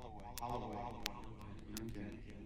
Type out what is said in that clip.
Holloway. Holloway. Okay.